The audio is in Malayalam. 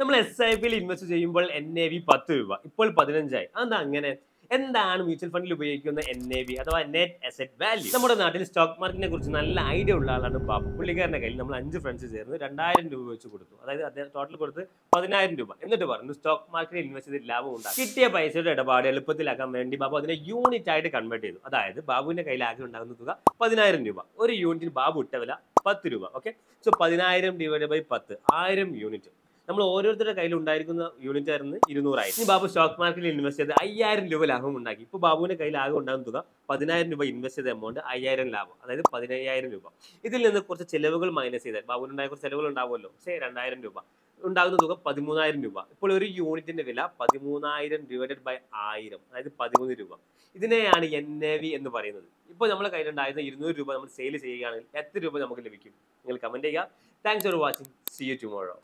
നമ്മൾ എസ് ഐ പിയിൽ ഇൻവെസ്റ്റ് ചെയ്യുമ്പോൾ എൻ എ വി പത്ത് രൂപ. ഇപ്പോൾ പതിനഞ്ചായി. അതെന്താ അങ്ങനെ? എന്താണ് മ്യൂച്വൽ ഫണ്ടിൽ ഉപയോഗിക്കുന്ന എൻ എ വി അഥവാ നെറ്റ് അസറ്റ് വാല്യൂ നമ്മുടെ നാട്ടിൽ സ്റ്റോക്ക് മാർക്കറ്റിനെ കുറിച്ച് നല്ല ഐഡിയ ഉള്ള ആളാണ് ബാബു പുള്ളിക്കാരന്റെ കയ്യിൽ നമ്മൾ അഞ്ച് ഫ്രണ്ട്സ് ചേർന്ന് രണ്ടായിരം രൂപ വെച്ച് കൊടുത്തു. അതായത് അദ്ദേഹം ടോട്ടൽ കൊടുത്ത് പതിനായിരം രൂപ. എന്നിട്ട് പറഞ്ഞു സ്റ്റോക്ക് മാർക്കറ്റിൽ ഇൻവെസ്റ്റ് ചെയ്ത് ലാഭം ഉണ്ടാകും കിട്ടിയ പൈസയുടെ ഇടപാട് എളുപ്പത്തിലാക്കാൻ വേണ്ടി ബാബു അതിനെ യൂണിറ്റ് ആയിട്ട് കൺവേർട്ട് ചെയ്തു. അതായത് ബാബുവിന്റെ കയ്യിൽ ആകെ ഉണ്ടാകുന്ന തുക പതിനായിരം രൂപ. ഒരു യൂണിറ്റിന് ബാബു ഇട്ട വില പത്ത് രൂപ. ഓക്കെ സോ പതിനായിരം ഡിവൈഡ് ബൈ പത്ത്. ആയിരം യൂണിറ്റ് നമ്മൾ ഓരോരുത്തരുടെ കയ്യിൽ ഉണ്ടായിരിക്കുന്ന യൂണിറ്റ് ആയിരുന്നു ഇരുന്നൂറായി ഇനി ബാബു സ്റ്റോക്ക് മാർക്കറ്റിൽ ഇൻവെസ്റ്റ് ചെയ്ത് അയ്യായിരം രൂപ ലാഭം ഉണ്ടാക്കി. ഇപ്പോൾ ബാബുവിന്റെ കയ്യിൽ ആകെ ഉണ്ടാകുന്ന തുക പതിനായിരം രൂപ ഇൻവെസ്റ്റ് ചെയ്ത എമൗണ്ട് അയ്യായിരം ലാഭം അതായത് പതിനയ്യായിരം രൂപ. ഇതിൽ നിന്ന് കുറച്ച് ചെലവുകൾ മൈനസ് ചെയ്താൽ ബാബുവിന് ഉണ്ടായ കുറച്ച് ചെലവുകൾ ഉണ്ടാവുമല്ലോ. പക്ഷേ രണ്ടായിരം രൂപ. ഉണ്ടാകുന്ന തുക പതിമൂന്നായിരം രൂപ. ഇപ്പോൾ ഒരു യൂണിറ്റിന്റെ വില പതിമൂന്നായിരം ഡിവൈഡഡ് ബൈ ആയിരം അതായത് പതിമൂന്ന് രൂപ. ഇതിനെയാണ് എൻ എ വി എന്ന് പറയുന്നത്. ഇപ്പോൾ നമ്മുടെ കയ്യിലുണ്ടായിരുന്ന ഇരുന്നൂറ് രൂപ നമ്മൾ സെയിൽ ചെയ്യുകയാണെങ്കിൽ എത്ര രൂപ നമുക്ക് ലഭിക്കും? നിങ്ങൾ കമന്റ് ചെയ്യുക. Thanks for watching see you tomorrow